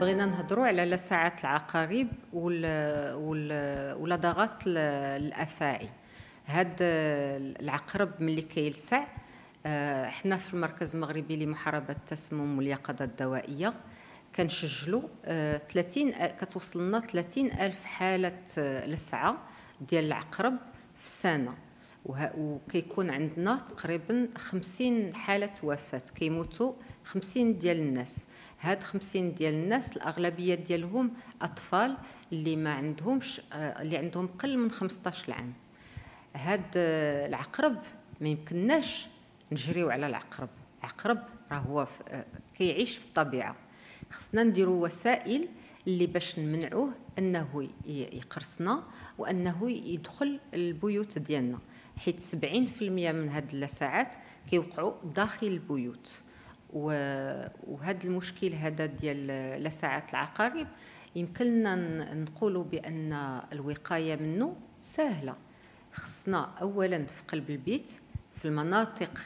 بغينا نهضروا على لساعات العقارب ولدغات الأفاعي. هاد العقرب ملي كيلسع آه، حنا في المركز المغربي لمحاربة التسمم واليقظة الدوائية كنسجلوا 30 آه، كتوصل لنا 30 ألف حالة آه، لسعة ديال العقرب في السنة. وكيكون عندنا تقريبا 50 حالة وفاة كيموتوا 50 ديال الناس. هاد 50 ديال الناس الأغلبية ديالهم أطفال اللي ما عندهمش اللي عندهم قل من 15 عام هاد العقرب ما يمكنناش نجريو على العقرب. العقرب راه هو كيعيش في الطبيعة. خصنا نديرو وسائل اللي باش نمنعوه أنه يقرصنا وأنه يدخل البيوت ديالنا. حيت 70% من هاد اللساعات كيوقعوا داخل البيوت. وهذا المشكل هذا ديال لساعات العقارب يمكن لنا نقولوا بأن الوقاية منه سهله خصنا اولا في قلب البيت في المناطق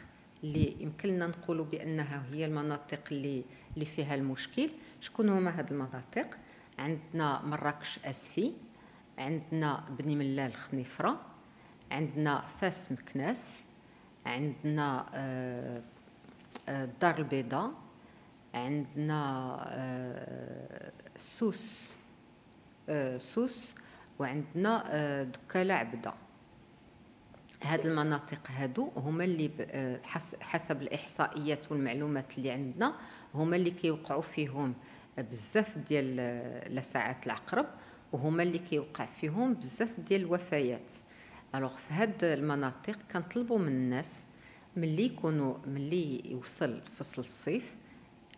اللي يمكن لنا نقولوا بأنها هي المناطق اللي اللي فيها المشكل. شكون هما هاد المناطق؟ عندنا مراكش آسفي عندنا بني ملال خنيفرة عندنا فاس مكناس عندنا آه، آه، الدار البيضاء عندنا آه، سوس سوس وعندنا دكالة عبده هاد المناطق هادو هما اللي حسب الإحصائيات والمعلومات اللي عندنا هما اللي كيوقعوا فيهم بزاف ديال لساعات العقرب وهما اللي كيوقع فيهم بزاف ديال الوفيات. الوغ في هاد المناطق كنطلبوا من الناس ملي يكونوا ملي يوصل فصل الصيف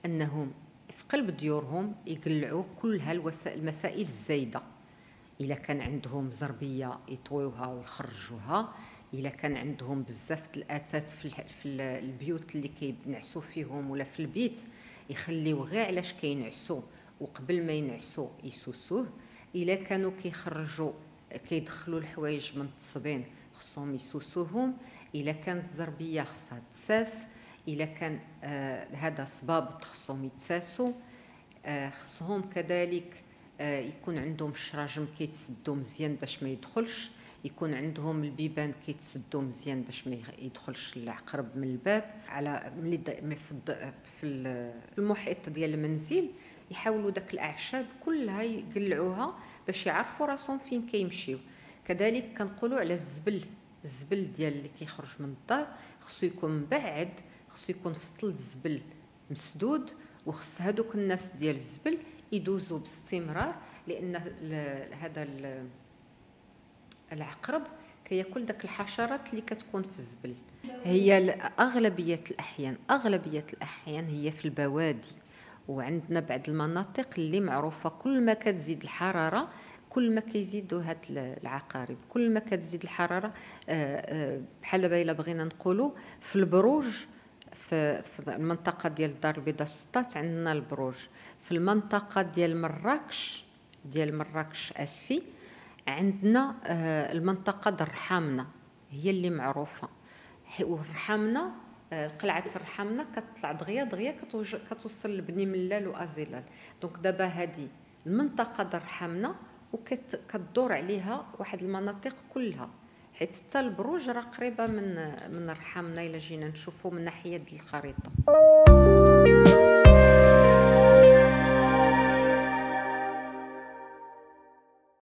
أنهم في قلب ديورهم يقلعوا كل هالمسائل الزايدة. إلا كان عندهم زربيه يطويوها ويخرجوها إلا كان عندهم بزاف الاثاث في, في البيوت اللي كينعسوا فيهم ولا في البيت يخليو غير علاش كينعسوا وقبل ما ينعسوا يسوسوه. إلا كانوا كيخرجوا كيدخلوا الحوايج من التصبين خصهم يسوسوهم. إلا كانت زربيه خصها تساس إلا كان آه هذا صباب خصهم يتساسوا آه خصهم كذلك آه يكون عندهم الشراجم كيتسدوا مزيان باش ما يدخلش. يكون عندهم البيبان كيتسدوا مزيان باش ما يدخلش العقرب من الباب. على ملي في المحيط ديال المنزل يحاولوا داك الأعشاب كلها يقلعوها باش يعرفوا راسهم فين كيمشيو. كذلك كنقولوا على الزبل. الزبل ديال اللي كيخرج من الدار خصو يكون مبعد خصو يكون في سطل الزبل مسدود وخص هذوك الناس ديال الزبل يدوزوا باستمرار لأن هذا العقرب كياكل داك الحشرات اللي كتكون في الزبل. هي أغلبية الأحيان أغلبية الأحيان هي في البوادي. وعندنا بعض المناطق اللي معروفة كل ما كتزيد الحرارة كل ما كيزيدوا هاد العقارب كل ما كتزيد الحرارة آه، آه، بحال دابا إلا بغينا نقولوا في البروج في, المنطقة ديال الدار البيضاء السطات عندنا البروج. في المنطقة ديال مراكش ديال مراكش آسفي عندنا آه، المنطقة ديال الرحامنه هي اللي معروفة. والرحامنه قلعة الرحامنه كتطلع دغيا دغيا كتوصل لبني ملال وأزيلال. دونك دابا هذه المنطقة ديال الرحامنه وكتدور عليها واحد المناطق كلها. حيت حتى البروج راه قريبة من من رحمنا إلا جينا نشوفوا من ناحية الخريطة.